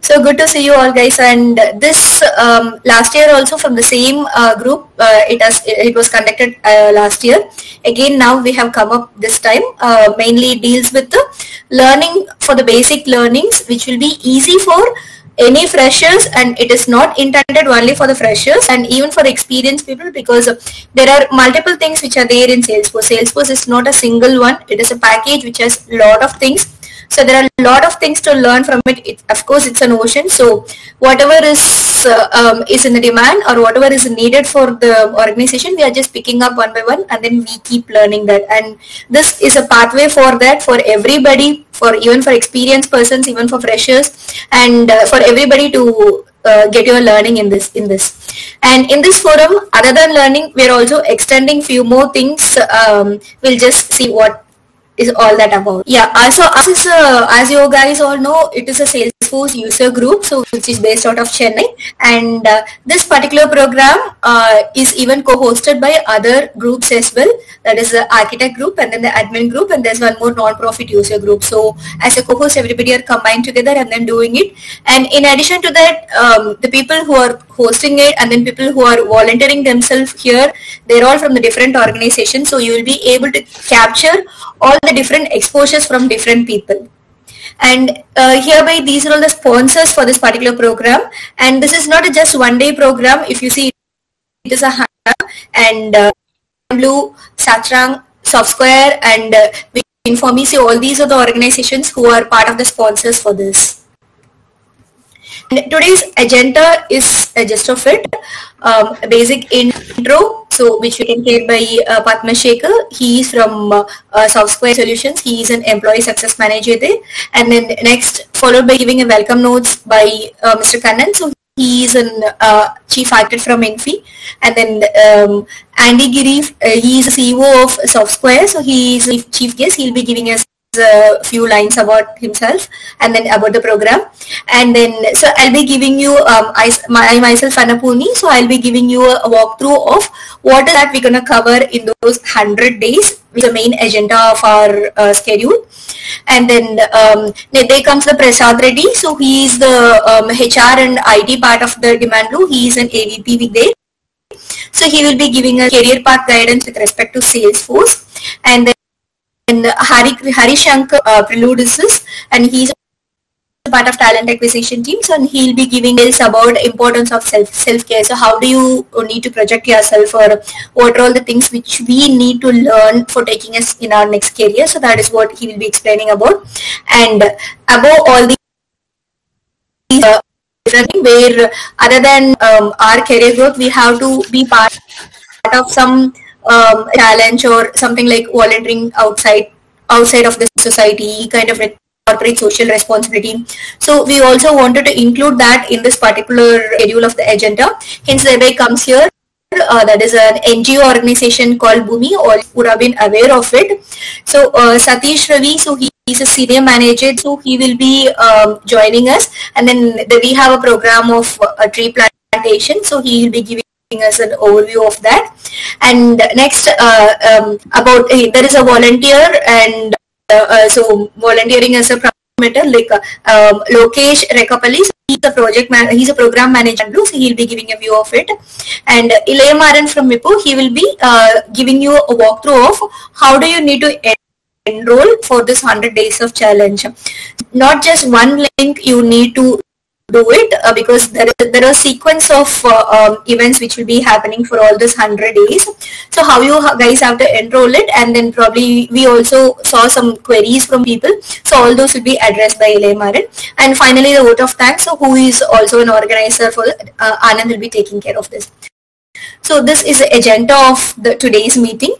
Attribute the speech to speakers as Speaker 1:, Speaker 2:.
Speaker 1: So good to see you all guys and this um, last year also from the same uh, group uh, it has it was conducted uh, last year again now we have come up this time uh, mainly deals with the learning for the basic learnings which will be easy for any freshers and it is not intended only for the freshers and even for experienced people because there are multiple things which are there in Salesforce. Salesforce is not a single one. It is a package which has lot of things so there are a lot of things to learn from it. it of course, it's an ocean. So whatever is uh, um, is in the demand or whatever is needed for the organization, we are just picking up one by one, and then we keep learning that. And this is a pathway for that for everybody, for even for experienced persons, even for freshers, and uh, for everybody to uh, get your learning in this in this and in this forum other than learning we're also extending few more things um, we'll just see what is all that about. Yeah, uh, so as, uh, as you guys all know, it is a Salesforce user group, so which is based out of Chennai. And uh, this particular program uh, is even co-hosted by other groups as well. That is the architect group and then the admin group and there's one more non-profit user group. So as a co-host, everybody are combined together and then doing it. And in addition to that, um, the people who are hosting it and then people who are volunteering themselves here, they're all from the different organizations. So you will be able to capture all the different exposures from different people and uh, hereby these are all the sponsors for this particular program. And this is not a just one day program. If you see it is a and uh, blue satrang software and uh, informe so all these are the organizations who are part of the sponsors for this. And today's agenda is a gist of it um, a basic intro so which we can get by uh, Padma Shekhar. He is from uh, uh, South Square Solutions. He is an employee success manager there. And then next, followed by giving a welcome notes by uh, Mr. Kannan. So he is an uh, chief architect from Infi. And then um, Andy Giri, uh, he is CEO of South Square. So he is chief guest. He'll be giving us a few lines about himself and then about the program. And then so I'll be giving you um, I, my, myself Annapurni so I'll be giving you a walkthrough of what is that we're going to cover in those 100 days with the main agenda of our uh, schedule. And then um, there comes the Prasad Reddy. So he is the um, HR and IT part of the demand DemandBlue he is an AVP with there. So he will be giving a career path guidance with respect to Salesforce. And then and Hari, Hari Shankar uh, and he's part of talent acquisition teams and he'll be giving us about importance of self self care so how do you need to project yourself or what are all the things which we need to learn for taking us in our next career? So that is what he will be explaining about. And above all these uh, where other than um, our career growth we have to be part of some um, challenge or something like volunteering outside outside of the society kind of corporate social responsibility. So we also wanted to include that in this particular schedule of the agenda. Hence thereby comes here uh, that is an NGO organization called Bhumi, all would have been aware of it. So uh, Satish Ravi, so he is a senior manager, so he will be um, joining us. And then the, we have a program of uh, a tree plantation, so he will be giving us an overview of that. And next uh, um, about uh, there is a volunteer and uh, uh so volunteering as a promoter like uh, um, Lokesh Rekapalli he's a project man he's a program manager so he'll be giving a view of it. And Ilayamaran from Wipro he will be uh, giving you a walkthrough of how do you need to enroll for this 100 days of challenge. Not just one link you need to do it uh, because there are sequence of uh, um, events which will be happening for all this 100 days. So how you guys have to enroll it and then probably we also saw some queries from people. So all those will be addressed by Ilay Maran and finally the vote of thanks. So who is also an organizer for uh, Anand will be taking care of this. So this is the agenda of the today's meeting